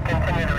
continue